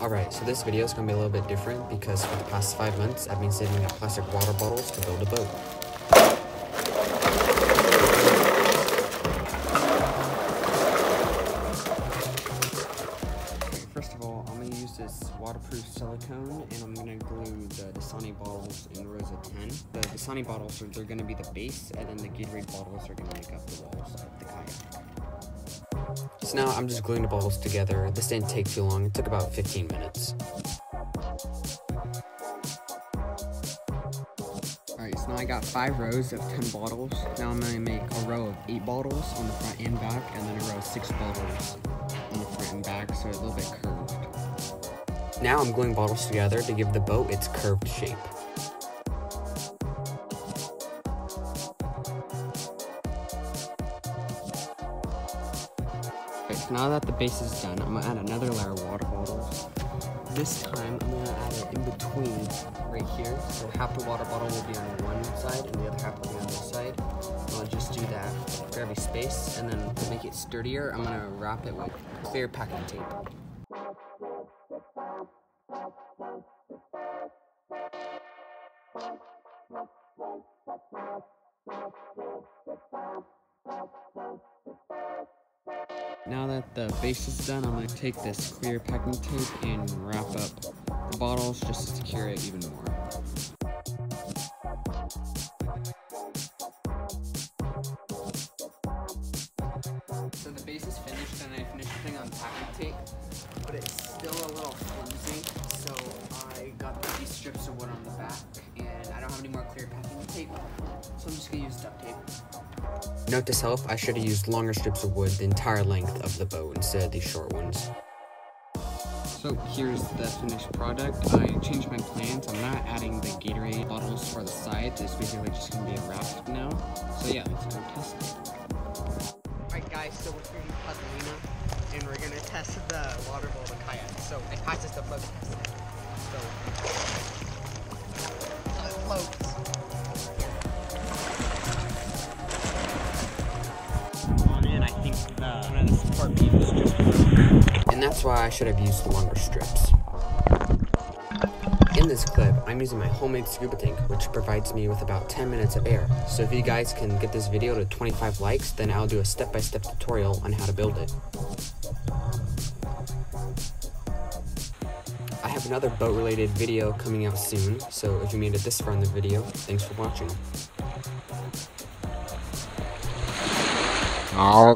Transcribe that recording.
Alright, so this video is going to be a little bit different because for the past five months I've been saving up plastic water bottles to build a boat. First of all, I'm going to use this waterproof silicone and I'm going to glue the Dasani bottles in rows of 10. The Dasani bottles, are, going to be the base and then the Gatorade bottles are going to make up the walls of the kayak. So now I'm just gluing the bottles together. This didn't take too long, it took about 15 minutes. Alright, so now I got five rows of 10 bottles. Now I'm gonna make a row of eight bottles on the front and back, and then a row of six bottles on the front and back, so a little bit curved. Now I'm gluing bottles together to give the boat its curved shape. So now that the base is done, I'm gonna add another layer of water bottles. This time, I'm gonna add it in between right here. So half the water bottle will be on one side and the other half will be on this side. I'll just do that for every space. And then to make it sturdier, I'm gonna wrap it with clear packing tape. Now that the base is done, I'm going to take this clear packing tape and wrap up the bottles just to secure it even more. So the base is finished and I finished putting on packing tape, but it's still a little flimsy, so I got these strips of wood on the back and I don't have any more clear packing tape, so I'm just going to use duct tape. Note to self, I should have used longer strips of wood the entire length of the boat instead of these short ones. So here's the finished product. I changed my plans. I'm not adding the Gatorade bottles for the sides. It's basically just going to be a raft now. So yeah, let's go test it. Alright guys, so we're here in Catalina and we're going to test the water bowl, the kayak. So it passes the float test. So, it And that's why I should have used longer strips. In this clip, I'm using my homemade scuba tank, which provides me with about 10 minutes of air. So if you guys can get this video to 25 likes, then I'll do a step-by-step -step tutorial on how to build it. I have another boat-related video coming out soon, so if you made it this far in the video, thanks for watching. Oh.